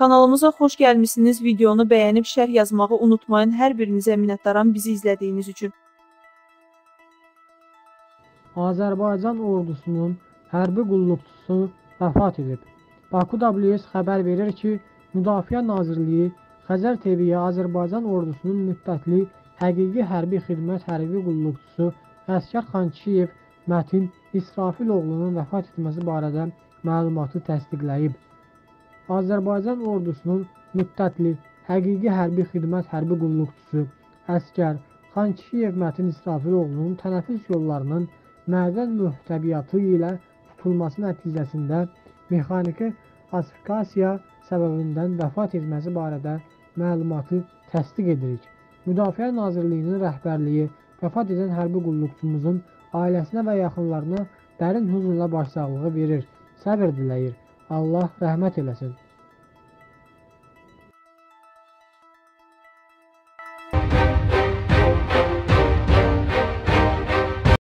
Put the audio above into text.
Kanalımıza xoş gəlmisiniz. Videonu bəyənib şərh yazmağı unutmayın. Hər birinizə minnətdaram bizi izlədiyiniz üçün. Azərbaycan ordusunun hərbi qulluqçusu vəfat edib. Baku WS xəbər verir ki, Müdafiə Nazirliyi Xəzər TV-yə Azərbaycan ordusunun müddətli həqiqi hərbi xidmət hərbi qulluqçusu Əskər Xankişiyev Mətin İsrafiloğlunun vəfat etməsi barədə məlumatı təsdiqləyib. Azərbaycan ordusunun müddətli həqiqi hərbi xidmət hərbi qulluqçusu Əskər Xankişiyev Mətin İsrafiloğlunun tənəffüs yollarının mədən mühtəviyyatı ilə tutulması nəticəsində mexaniki asifikasiya səbəbindən vəfat etməsi barədə məlumatı təsdiq edirik. Müdafiə Nazirliyinin rəhbərliyi vəfat edən hərbi qulluqçumuzun ailəsinə və yaxınlarına dərin hüznlə başsağlığı verir, səbr diləyir. Allah rəhmət eləsin.